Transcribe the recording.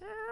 Yeah.